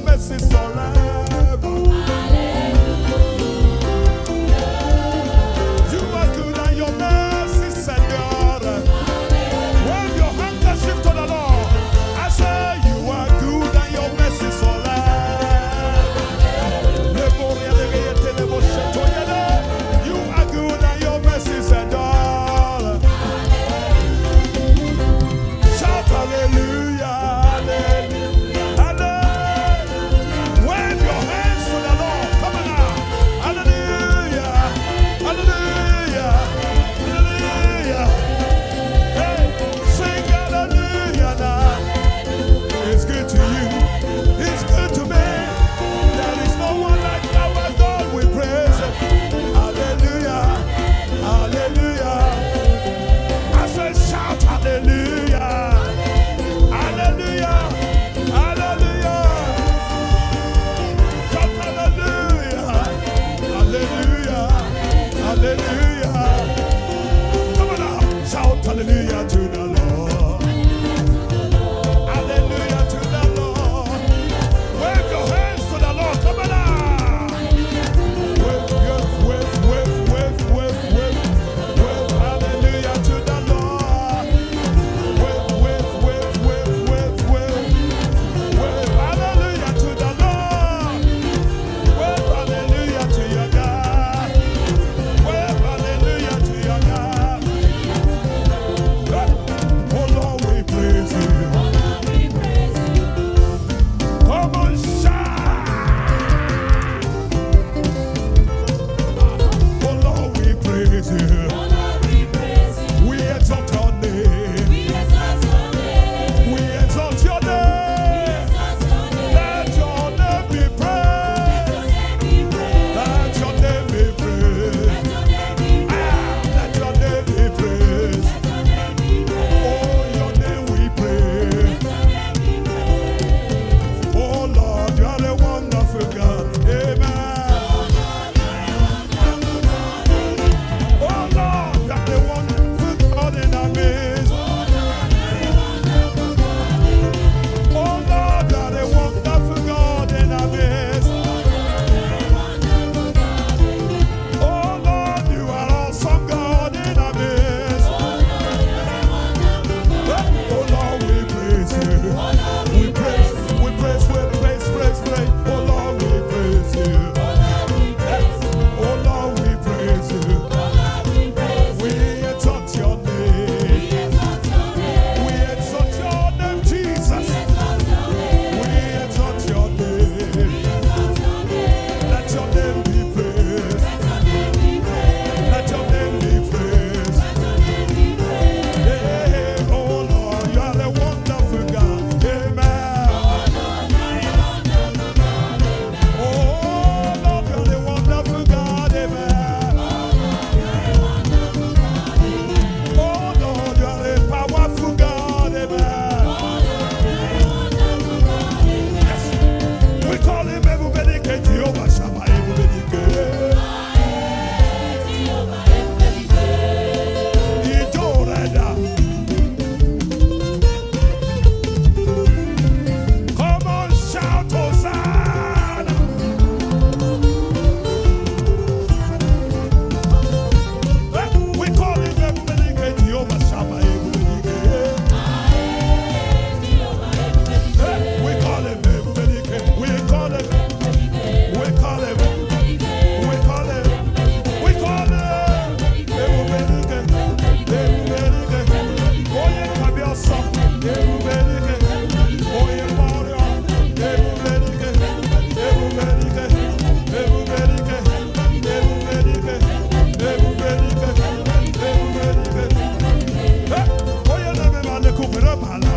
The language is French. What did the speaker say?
promesses sont. global.